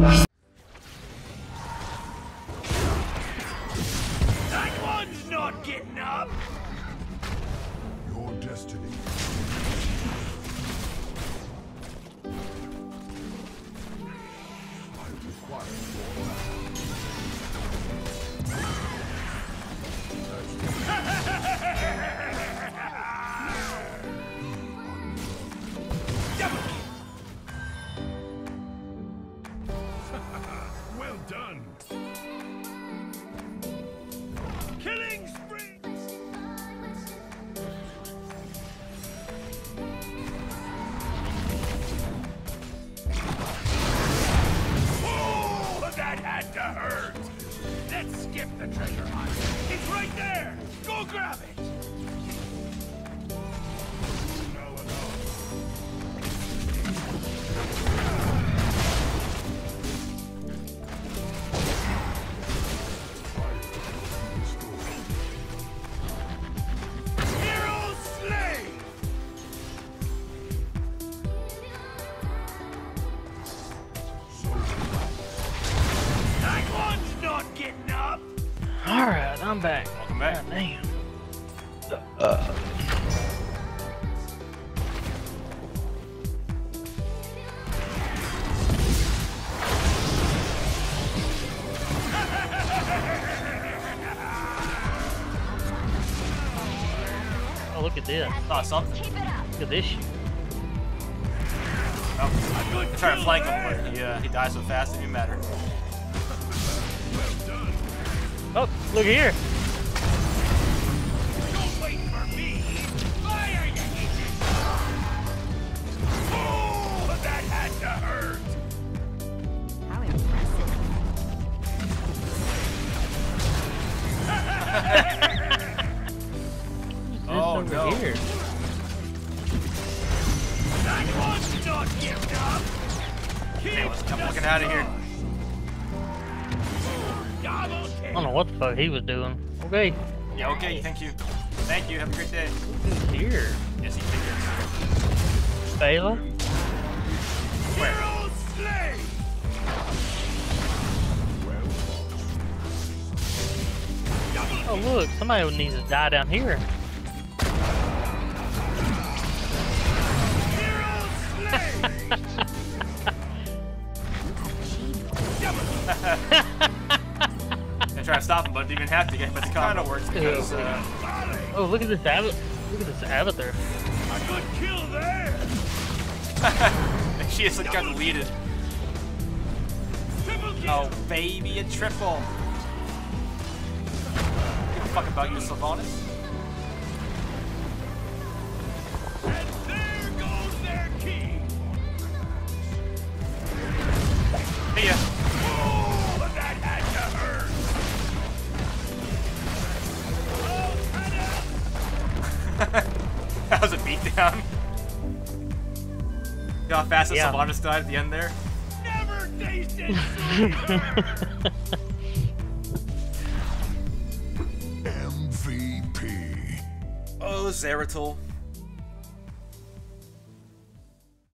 That one's not getting up! Your destiny Let's skip the treasure hunt. It's right there! Go grab it! Not getting up! Alright, I'm back. Welcome back. God damn. Oh, look at this. Saw something. Look at this shit. Oh, I tried to flank him, but he, uh, he dies so fast it didn't matter. Oh, Who's oh, this Oh, over no. here? That one's not giving up! Hey, let's come looking out of here. I don't know what the fuck he was doing. Okay, Yeah, okay, thank you. Thank you, have a great day. who's here? Yes, he figured. Bela? Hero slay! Double Oh look, somebody needs to die down here. hero slay! I tried to stop him, but didn't even have to get him. But it kind of works because uh, Oh, look at this avatar. Look at this avatar. A good kill there! she just like, got deleted. Oh, baby, a triple. Give a fuck about you, Sylvanas. And there goes their king! See ya. That was a beatdown. You know how fast the Yeah. Sylvanas died at the end there? Never tasted! MVP. Oh, Zeratul.